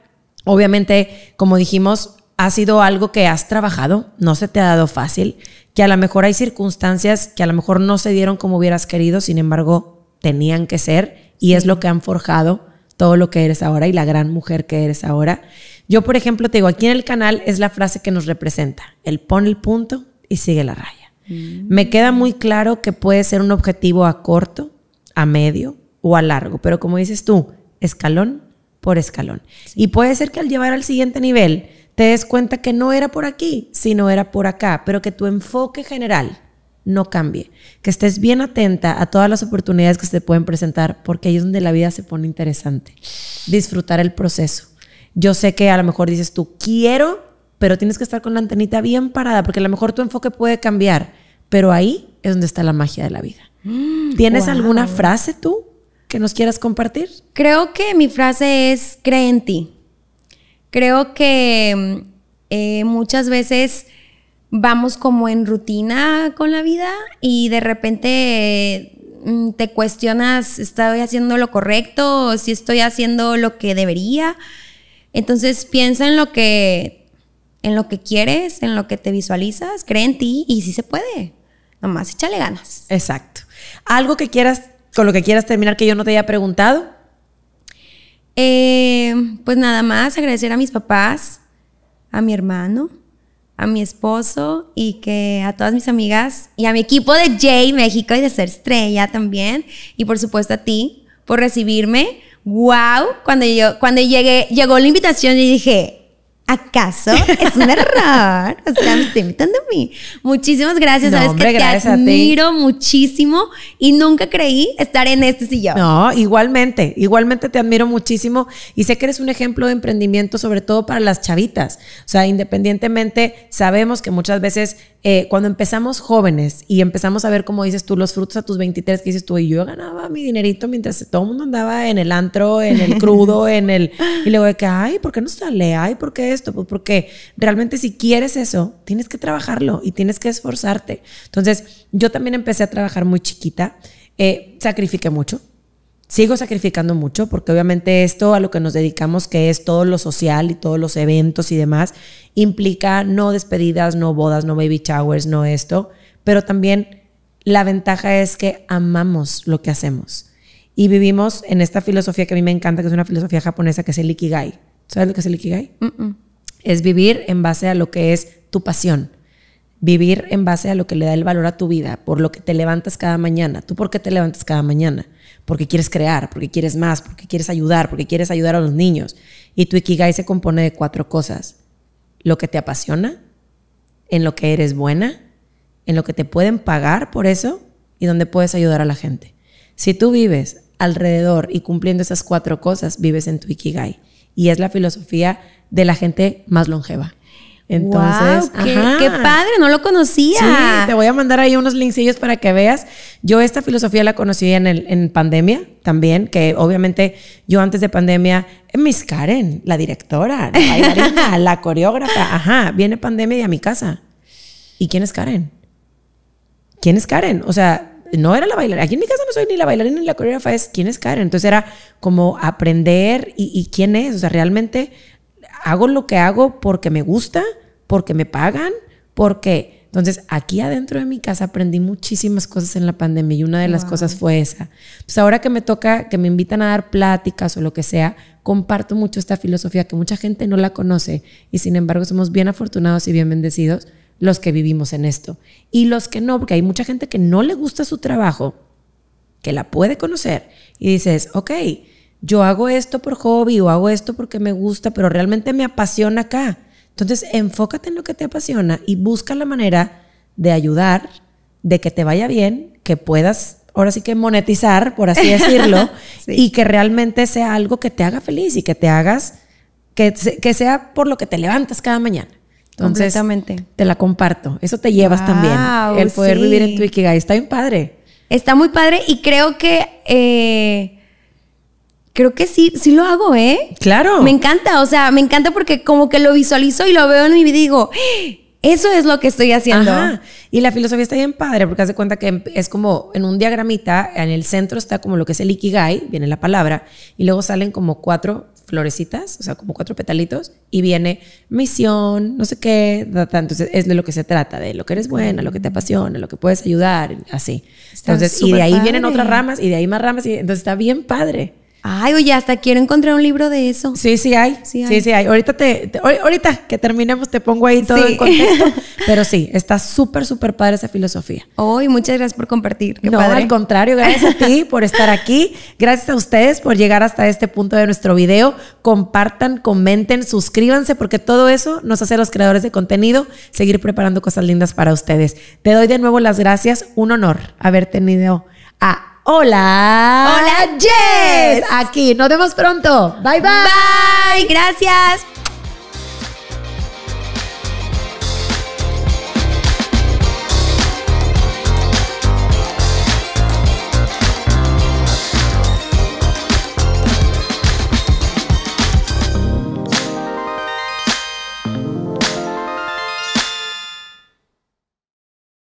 Speaker 2: Obviamente, como dijimos, ha sido algo que has trabajado, no se te ha dado fácil, que a lo mejor hay circunstancias que a lo mejor no se dieron como hubieras querido, sin embargo, tenían que ser y es lo que han forjado todo lo que eres ahora y la gran mujer que eres ahora. Yo, por ejemplo, te digo, aquí en el canal es la frase que nos representa, el pon el punto y sigue la raya. Me queda muy claro que puede ser un objetivo a corto, a medio o a largo, pero como dices tú, escalón por escalón. Y puede ser que al llevar al siguiente nivel te des cuenta que no era por aquí, sino era por acá, pero que tu enfoque general no cambie, que estés bien atenta a todas las oportunidades que se te pueden presentar, porque ahí es donde la vida se pone interesante. Disfrutar el proceso. Yo sé que a lo mejor dices tú, quiero, pero tienes que estar con la antenita bien parada, porque a lo mejor tu enfoque puede cambiar, pero ahí es donde está la magia de la vida. ¿Tienes
Speaker 1: wow.
Speaker 2: alguna frase tú que nos quieras compartir?
Speaker 1: Creo que mi frase es cree en ti. Creo que eh, muchas veces vamos como en rutina con la vida y de repente mm, te cuestionas, ¿estoy haciendo lo correcto? ¿O si estoy haciendo lo que debería? Entonces piensa en lo que, en lo que quieres, en lo que te visualizas, cree en ti y sí se puede. Nomás échale ganas.
Speaker 2: Exacto. Algo que quieras, con lo que quieras terminar que yo no te haya preguntado.
Speaker 1: Eh, pues nada más agradecer a mis papás, a mi hermano, a mi esposo y que a todas mis amigas y a mi equipo de J México y de Ser Estrella también. Y por supuesto a ti por recibirme. ¡Wow! Cuando, yo, cuando llegué, llegó la invitación y dije, ¿acaso es un error? O sea, me estoy invitando a mí. Muchísimas gracias.
Speaker 2: No,
Speaker 1: Sabes
Speaker 2: hombre,
Speaker 1: que te
Speaker 2: gracias a ti.
Speaker 1: admiro muchísimo y nunca creí estar en este sillón.
Speaker 2: No, igualmente, igualmente te admiro muchísimo y sé que eres un ejemplo de emprendimiento, sobre todo para las chavitas. O sea, independientemente, sabemos que muchas veces eh, cuando empezamos jóvenes y empezamos a ver, como dices tú, los frutos a tus 23, que dices tú, y yo ganaba mi dinerito mientras todo el mundo andaba en el antro, en el crudo, en el... Y luego de que, ay, ¿por qué no sale? Ay, ¿por qué esto? Pues porque realmente si quieres eso, tienes que trabajarlo y tienes que esforzarte. Entonces, yo también empecé a trabajar muy chiquita, eh, sacrifiqué mucho, Sigo sacrificando mucho porque obviamente esto a lo que nos dedicamos, que es todo lo social y todos los eventos y demás, implica no despedidas, no bodas, no baby showers, no esto, pero también la ventaja es que amamos lo que hacemos y vivimos en esta filosofía que a mí me encanta, que es una filosofía japonesa, que es el Ikigai. ¿Sabes lo que es el Ikigai?
Speaker 1: Mm, mm.
Speaker 2: Es vivir en base a lo que es tu pasión. vivir en base a lo que le da el valor a tu vida, por lo que te levantas cada mañana. ¿Tú por qué te levantas cada mañana? Porque quieres crear, porque quieres más, porque quieres ayudar, porque quieres ayudar a los niños. Y tu Ikigai se compone de cuatro cosas. Lo que te apasiona, en lo que eres buena, en lo que te pueden pagar por eso y donde puedes ayudar a la gente. Si tú vives alrededor y cumpliendo esas cuatro cosas, vives en tu Ikigai. Y es la filosofía de la gente más longeva.
Speaker 1: Entonces, qué, padre, no lo conocía.
Speaker 2: Sí, te voy a mandar ahí unos linksillos para que veas. Yo esta filosofía la conocí en, el, en pandemia también, que obviamente yo antes de pandemia, Miss Karen, la directora, la bailarina, la coreógrafa, ajá, viene pandemia y a mi casa. ¿Y quién es Karen? ¿Quién es Karen? O sea, no era la bailarina. Aquí en mi casa no soy ni la bailarina ni la coreógrafa, es quién es Karen. Entonces era como aprender y, y quién es. O sea, realmente hago lo que hago porque me gusta, porque me pagan, porque... Entonces, aquí adentro de mi casa aprendí muchísimas cosas en la pandemia y una de las cosas fue esa. Entonces, ahora que me toca, que me invitan a dar pláticas o lo que sea, comparto mucho esta filosofía que mucha gente no la conoce y sin embargo somos bien afortunados y bien bendecidos los que vivimos en esto. Y los que no, porque hay mucha gente que no le gusta su trabajo, que la puede conocer y dices, ok, yo hago esto por hobby o hago esto porque me gusta, pero realmente me apasiona acá. Entonces, enfócate en lo que te apasiona y busca la manera de ayudar, de que te vaya bien, que puedas ahora sí que monetizar, por así decirlo, y que realmente sea algo que te haga feliz y que te hagas, que, que sea por lo que te levantas cada mañana. Entonces, te la comparto. Eso te llevas también. El poder vivir en tu Ikigai. Está bien padre.
Speaker 1: Está muy padre y creo que eh, Creo que sí, sí lo hago, ¿eh?
Speaker 2: Claro.
Speaker 1: Me encanta, o sea, me encanta porque como que lo visualizo y lo veo en mi vida y digo, eso es lo que estoy haciendo.
Speaker 2: Y la filosofía está bien padre porque hace cuenta que es como en un diagramita, en el centro está como lo que es el ikigai, viene la palabra, y luego salen como cuatro florecitas, o sea, como cuatro petalitos, y viene misión, no sé qué, entonces es de lo que se trata, de lo que eres buena, lo que te apasiona, lo que puedes ayudar, así. entonces, y de ahí vienen otras ramas, y de ahí más ramas, y entonces está bien padre.
Speaker 1: Ay, oye, hasta quiero encontrar un libro de eso.
Speaker 2: Sí, sí hay. Sí, sí, hay. Ahorita, te, ahorita que terminemos te pongo ahí todo el contexto. Pero sí, está súper, súper padre esa filosofía.
Speaker 1: Hoy, muchas gracias por compartir.
Speaker 2: no, al contrario, gracias a ti por estar aquí. Gracias a ustedes por llegar hasta este punto de nuestro video. Compartan, comenten, suscríbanse, porque todo eso nos hace a los creadores de contenido seguir preparando cosas lindas para ustedes. Te doy de nuevo las gracias. Un honor haber tenido a Hola.
Speaker 1: Hola, Jess.
Speaker 2: Aquí, nos vemos pronto. Bye, bye.
Speaker 1: Bye, gracias.